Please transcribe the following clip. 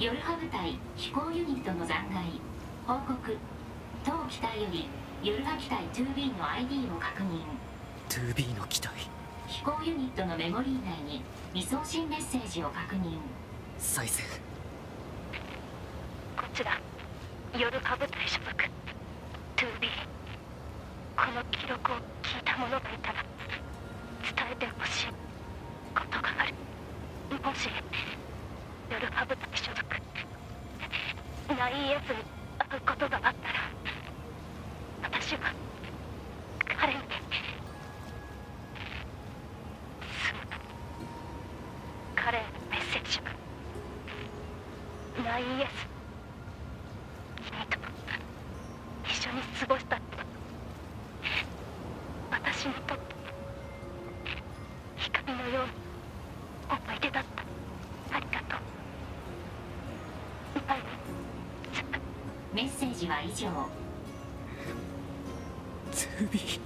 ヨルハ部隊飛行ユニットの残骸。報告。当機体よりヨルハ機体 2B の ID を確認。2B の機体。飛行ユニットのメモリー内に未送信メッセージを確認。再生。こちら。ヨルハ部隊所属 2B この記録を聞いた者がいたら伝えてほしいことがあるもしヨルハ部隊所属 9ES に会うことがあったら私は彼にすぐ彼へのメッセージを 9ES 君と一緒に過ごしたって私にとって光のように思い出だったありがメッセージは以上。ズビ